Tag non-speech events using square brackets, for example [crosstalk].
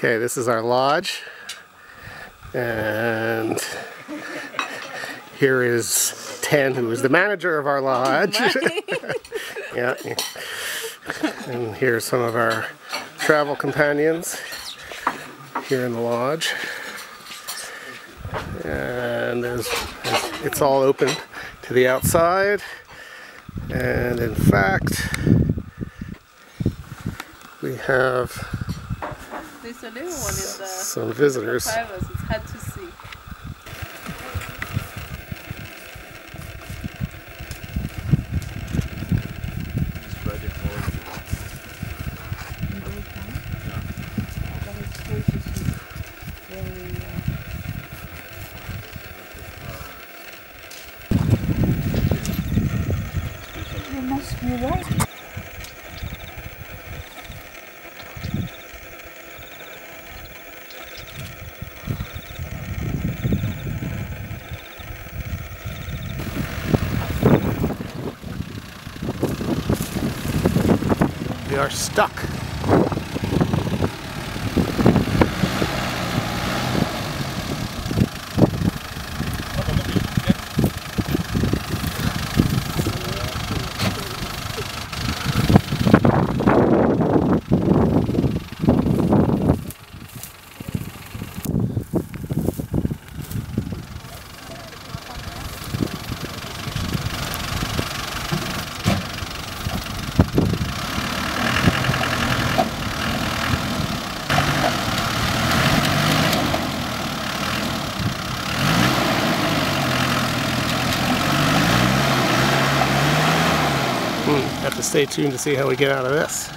Okay, this is our lodge. And here is Ten, who is the manager of our lodge. [laughs] yeah. And here's some of our travel companions here in the lodge. And there's, it's all open to the outside. And in fact, we have There's a little one in uh, the some visitors. privacy. It's hard to see. You must be right. We are stuck. Have to stay tuned to see how we get out of this.